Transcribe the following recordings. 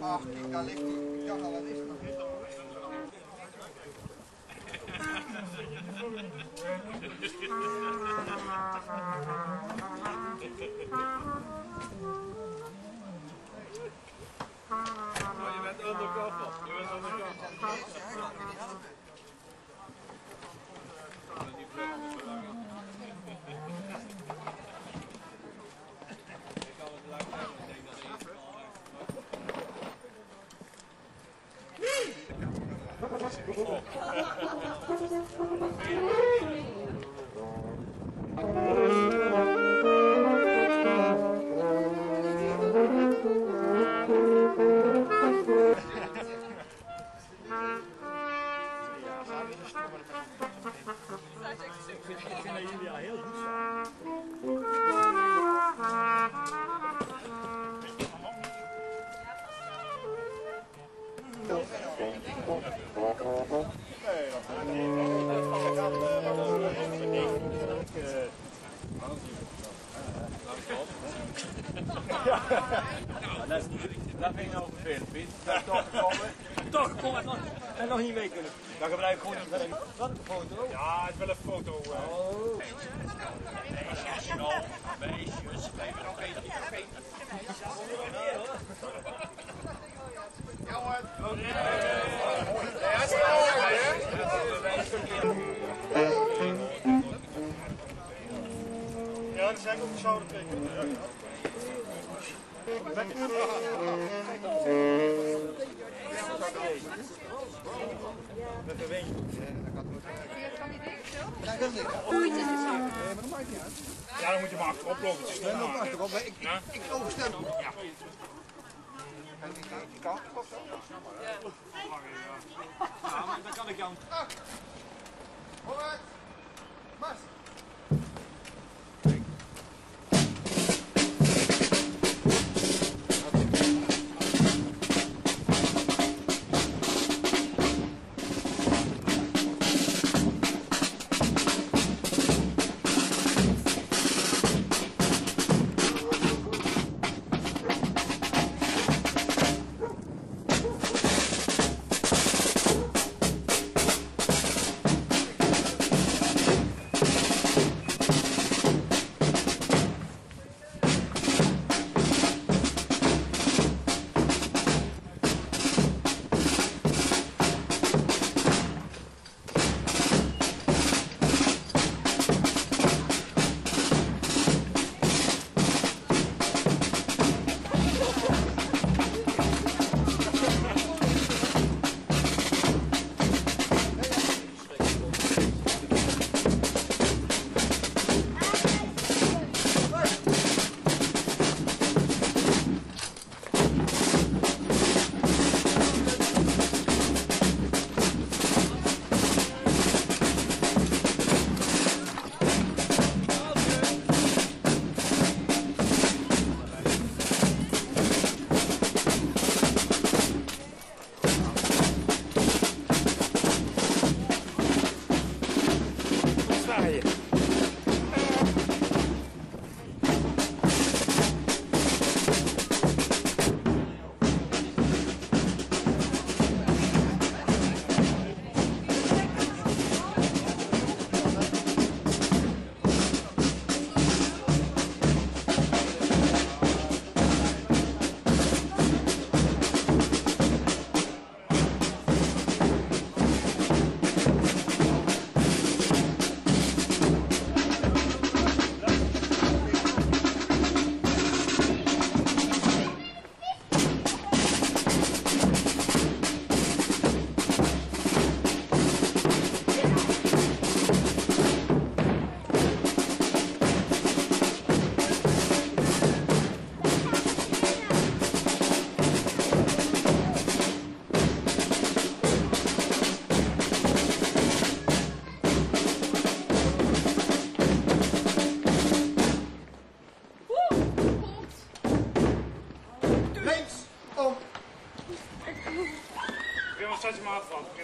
Ach, kijk, daar ligt die. Ik dacht al, de schouder tekenen. Met een windje. Ja, dat maakt niet uit. Ja, dan moet je maar achterop lopen. Nee, dat maakt erop. Ik, ik, ik overstem. Ja. En die, die kant of zo? Ja, maar dan kan ik Jan. Vooruit. Mars. van.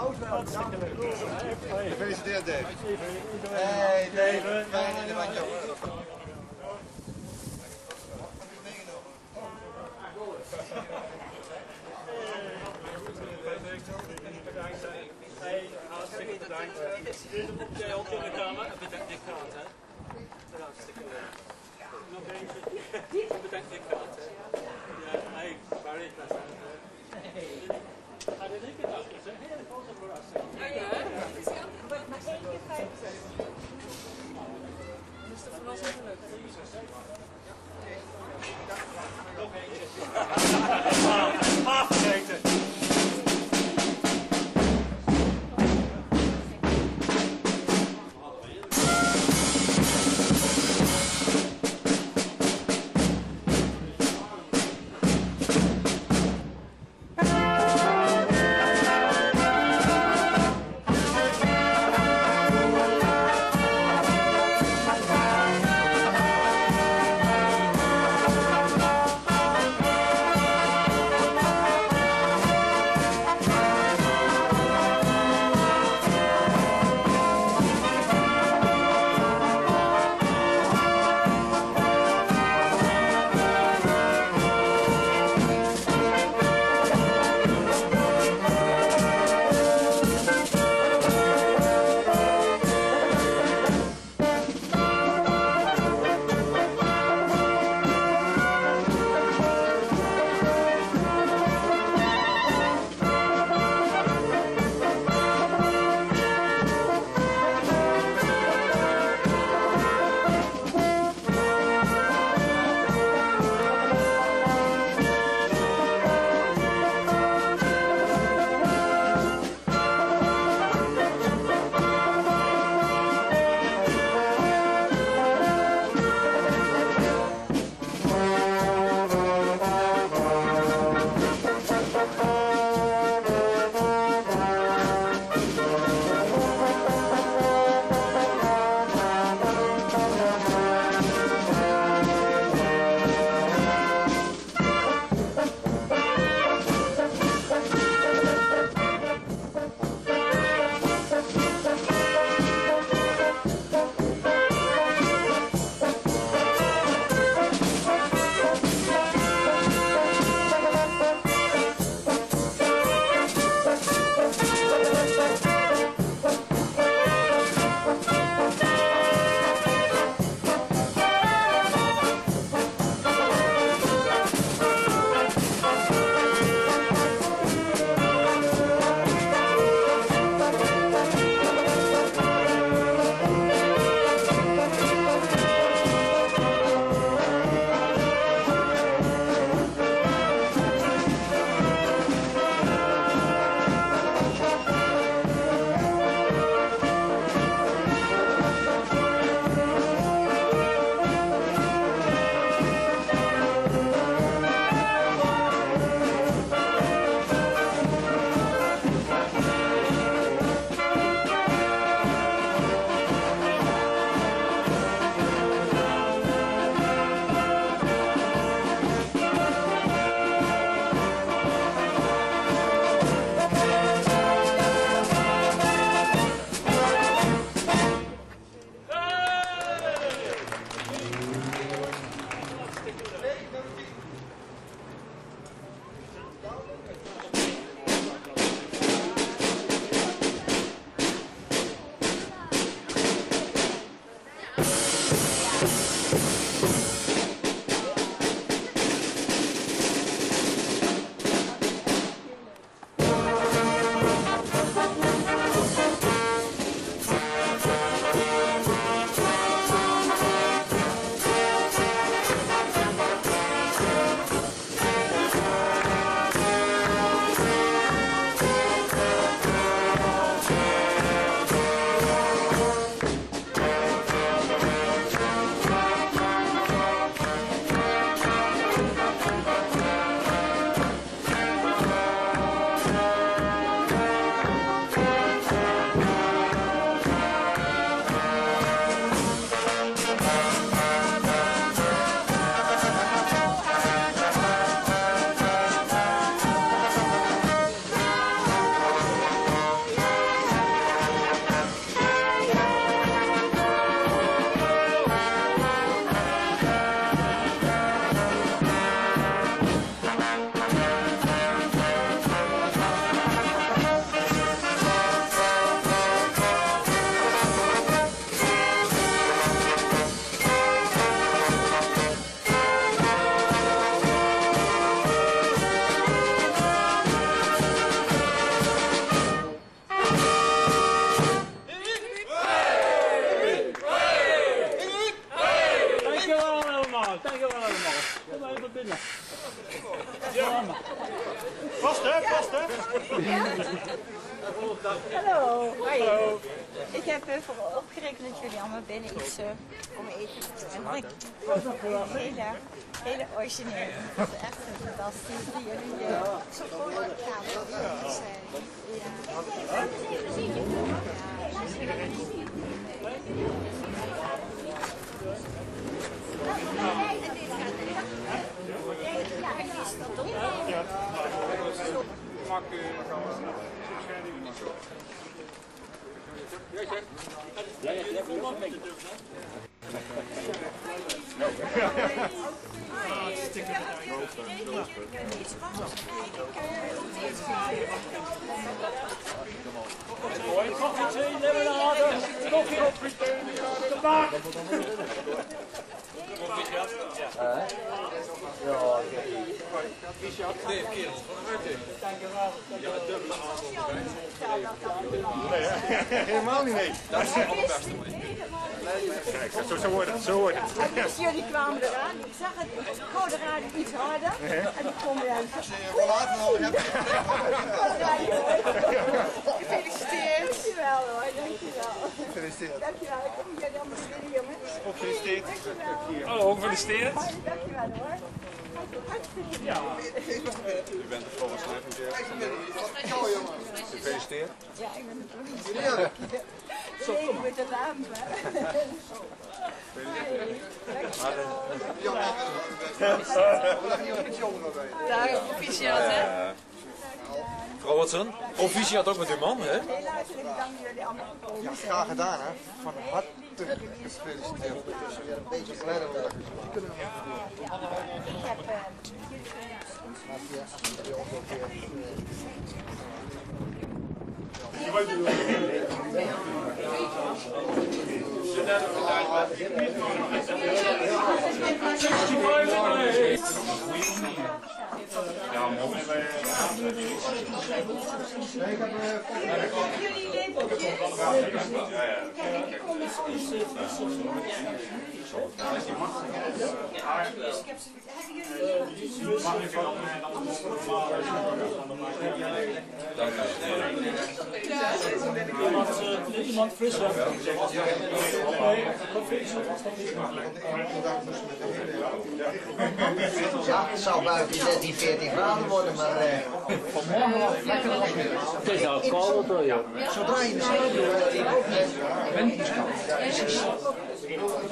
Pauze wel. Gefeliciteerd, Dave. Hey, Dave. Fijn in de bandje. Hey, hartstikke bedankt. Dit moet jij ook in de kamer. Bedankt, Dick Kaart, hè? Hartstikke leuk. Nog eentje. Bedankt, Kaart, hè? Ja, hey, Barry, dat is gedacht, dat is een hele hele, hele origineel. Het is echt fantastisch. Die jullie zo goed op tafel zijn. Koffie, thee, limonade. Koffie. Tabak. Helemaal niet, nee. Dat is Kijk, zo, zo hoort het, zo hoort het. En dus jullie kwamen eraan. Ik zag het, ik hoorde de radio iets harder. En ik kom eruit. Hoe laat nog? Gefeliciteerd. Dankjewel hoor, dankjewel. Gefeliciteerd. Dankjewel. Ik kom jullie allemaal binnen jongens. Gefeliciteerd. Dankjewel. Hallo, gefeliciteerd. Dankjewel hoor. Ja. U bent de volgens mij. Gefeliciteerd. Ja, ik ben de politie. Zeker met de lampen. Daar, proficiat hè? Mevrouw Watson, proficiat ook met uw man hè? Heel hartelijk dank jullie allemaal zijn. Graag gedaan hè. Van harte gefeliciteerd. Een beetje kleiner worden. Ik heb Thank you. Eh, jullie lepeltjes. Iemand, uh, iemand fris hebben. Nee. Ja, zou buiten 16, 14 graden worden, maar eh, vanmorgen het lekker. Het is al koud hoor, joh. Zodra je de hebt, die ook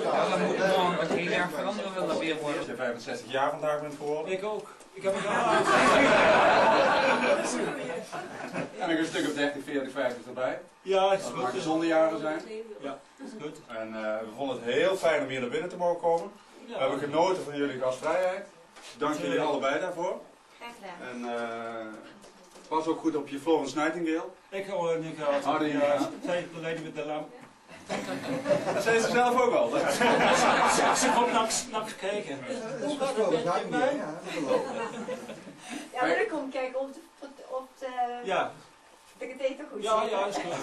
Ja, dan moet morgen wat heel erg veranderen wil dat weer worden. Je 65 jaar vandaag bent geworden. Ik ook. Ik heb het gedaan. En ik een stuk of 30, 40, 50 erbij. Ja, is Dat maar goed. gezonde jaren zijn. Ja, is goed. En eh, we vonden het heel fijn om hier naar binnen te mogen komen. We Ja. hebben genoten van jullie gastvrijheid. Dank jullie allebei daarvoor. Graag gedaan. En eh pas ook goed op je Florence Nightingale. Ik hoor een gehad. Harde Ja, ingaan. tijd geleden met de lamp. Dat zei ze zelf ook al. Ze komt naar kijken. Hoe gaat het met mij? Ja, maar dan kom ik kijken of, de, of de, Ja, dat ik het eten goed ja, ja, is goed.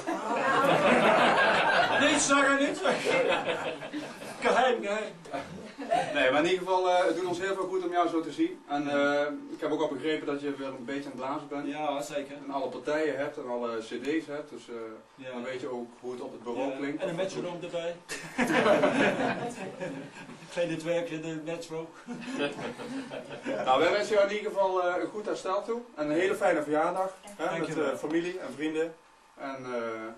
Niet zeggen, niet zeggen. Geheim, geheim. Nee, maar in ieder geval, eh, het doet ons heel veel goed om jou zo te zien. En eh, ik heb ook al begrepen dat je weer een beetje aan het blazen bent. Ja, zeker. En alle partijen hebt en alle cd's hebt. Dus eh, Ja. dan weet je ook hoe het op het bureau Ja, klinkt. En een metronoom erbij. Kleine dwergje, de metro. Nou, wij wensen jou in ieder geval eh, een goed herstel toe. En een hele fijne verjaardag. Hè, met familie en vrienden. En eh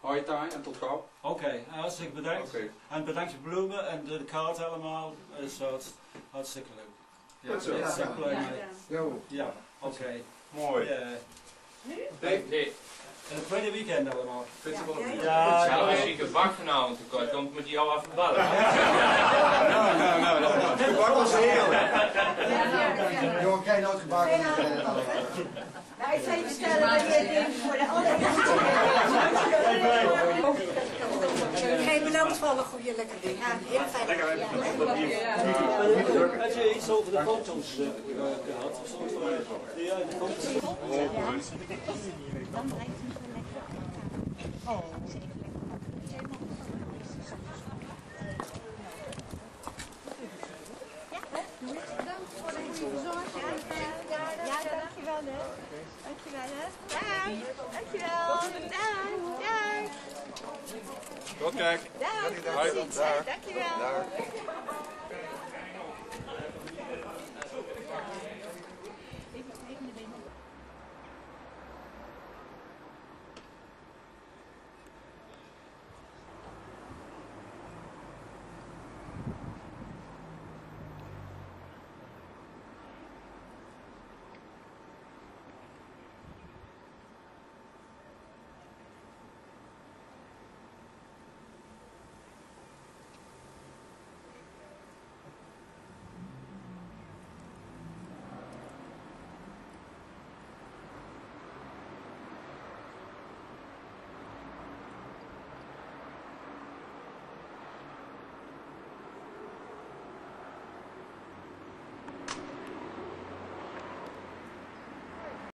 hoi taai en tot gauw. Oké, hartstikke bedankt. Oké. En bedankt voor de bloemen en de, kaart allemaal. Is dat hartstikke leuk. Goed zo. Ik ben er blij mee. Ja, oké. Mooi. Ja. Nee, nee. En een tweede weekend allemaal. Vindt ze wel een Ja, Ja, als ik een bak vanavond tekort komt, moet je jou even bellen. Nou, nou, nou, nou. De bak was heerlijk. Jongen, krijg je nooit gebakken. Ik ga je vertellen dat je ding voor de keer. Geen bedankt voor alle goede lekker ding. Ja, heel fijn. Had je iets over de foto's eh, eh, gehad? Of zo? Ja, de foto's. Dan brengt hij zo lekker. Oh, zeker lekker. Ja, doe Ja, dankjewel hè. Dankjewel hè. Dag. Dankjewel. Dag. Dag. Tot kijk. Dag. Dankjewel.